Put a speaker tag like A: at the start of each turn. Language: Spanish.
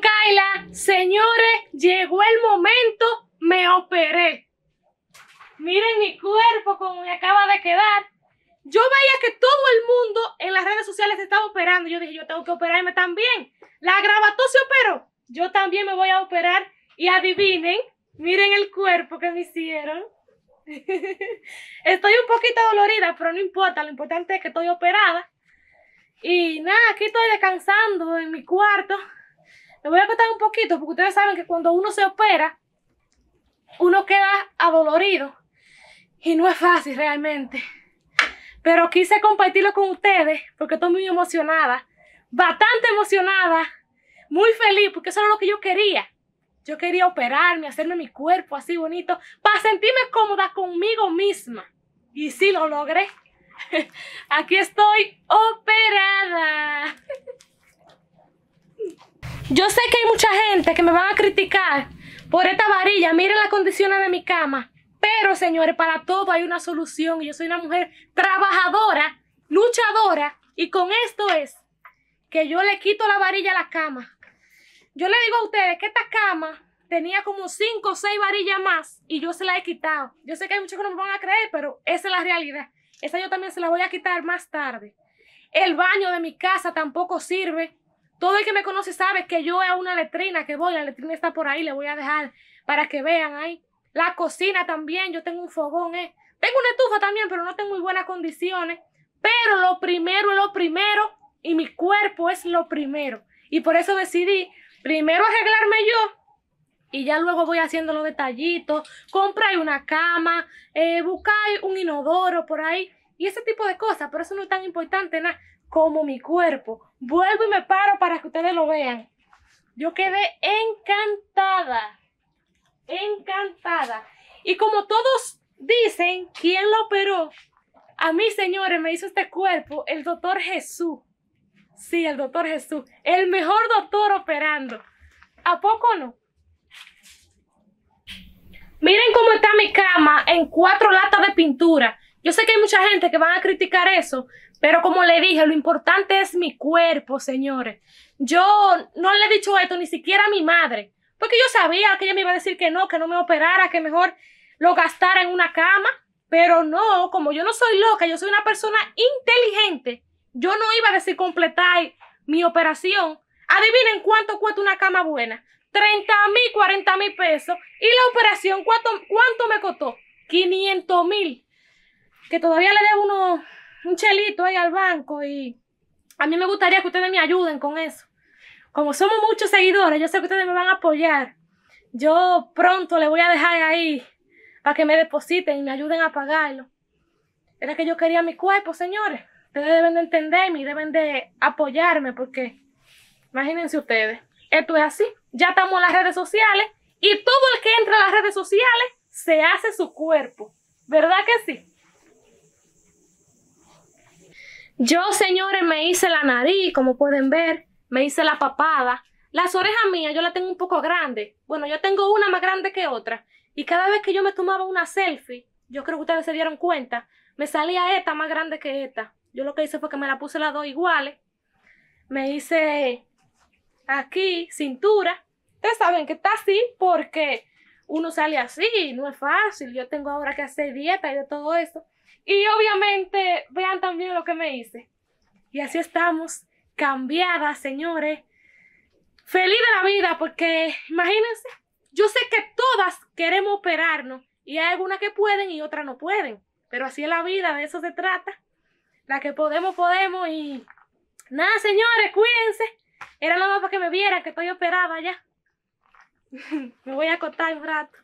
A: Kaila. Señores, llegó el momento, me operé. Miren mi cuerpo como me acaba de quedar. Yo veía que todo el mundo en las redes sociales estaba operando. Yo dije, yo tengo que operarme también. La grabató se operó. Yo también me voy a operar. Y adivinen, miren el cuerpo que me hicieron. estoy un poquito dolorida, pero no importa. Lo importante es que estoy operada. Y nada, aquí estoy descansando en mi cuarto. Me voy a contar un poquito porque ustedes saben que cuando uno se opera, uno queda adolorido. Y no es fácil realmente. Pero quise compartirlo con ustedes porque estoy muy emocionada. Bastante emocionada. Muy feliz porque eso era lo que yo quería. Yo quería operarme, hacerme mi cuerpo así bonito para sentirme cómoda conmigo misma. Y sí lo logré. Aquí estoy operada. Yo sé que hay mucha gente que me van a criticar por esta varilla. Miren las condiciones de mi cama. Pero, señores, para todo hay una solución. Yo soy una mujer trabajadora, luchadora. Y con esto es que yo le quito la varilla a la cama. Yo le digo a ustedes que esta cama tenía como cinco o seis varillas más y yo se la he quitado. Yo sé que hay muchos que no me van a creer, pero esa es la realidad. Esa yo también se la voy a quitar más tarde. El baño de mi casa tampoco sirve. Todo el que me conoce sabe que yo a una letrina que voy, la letrina está por ahí, le voy a dejar para que vean ahí. La cocina también, yo tengo un fogón, eh. Tengo una estufa también, pero no tengo muy buenas condiciones. Pero lo primero es lo primero y mi cuerpo es lo primero. Y por eso decidí primero arreglarme yo y ya luego voy haciendo los detallitos, comprar una cama, eh, buscar un inodoro por ahí y ese tipo de cosas, pero eso no es tan importante nada como mi cuerpo. Vuelvo y me paro para que ustedes lo vean. Yo quedé encantada, encantada. Y como todos dicen, ¿quién lo operó? A mí, señores, me hizo este cuerpo el doctor Jesús. Sí, el doctor Jesús. El mejor doctor operando. ¿A poco no? Miren cómo está mi cama en cuatro latas de pintura. Yo sé que hay mucha gente que van a criticar eso, pero como le dije, lo importante es mi cuerpo, señores. Yo no le he dicho esto ni siquiera a mi madre, porque yo sabía que ella me iba a decir que no, que no me operara, que mejor lo gastara en una cama. Pero no, como yo no soy loca, yo soy una persona inteligente, yo no iba a decir completar mi operación. Adivinen cuánto cuesta una cama buena. 30 mil, 40 mil pesos. Y la operación, ¿cuánto, cuánto me costó? 500 mil. Que todavía le debo uno, un chelito ahí al banco y a mí me gustaría que ustedes me ayuden con eso. Como somos muchos seguidores, yo sé que ustedes me van a apoyar. Yo pronto le voy a dejar ahí para que me depositen y me ayuden a pagarlo. Era que yo quería mi cuerpo, señores. Ustedes deben de entenderme y deben de apoyarme porque imagínense ustedes. Esto es así. Ya estamos en las redes sociales y todo el que entra a las redes sociales se hace su cuerpo. ¿Verdad que sí? Yo, señores, me hice la nariz, como pueden ver, me hice la papada. Las orejas mías yo las tengo un poco grandes. Bueno, yo tengo una más grande que otra. Y cada vez que yo me tomaba una selfie, yo creo que ustedes se dieron cuenta, me salía esta más grande que esta. Yo lo que hice fue que me la puse las dos iguales. Me hice aquí, cintura. Ustedes saben que está así porque uno sale así, no es fácil. Yo tengo ahora que hacer dieta y de todo eso. Y obviamente, vean también lo que me hice. Y así estamos, cambiadas, señores. Feliz de la vida porque, imagínense, yo sé que todas queremos operarnos y hay algunas que pueden y otras no pueden. Pero así es la vida, de eso se trata. La que podemos, podemos y... Nada, señores, cuídense. Era nada más para que me vieran que estoy operada ya. me voy a acostar un rato.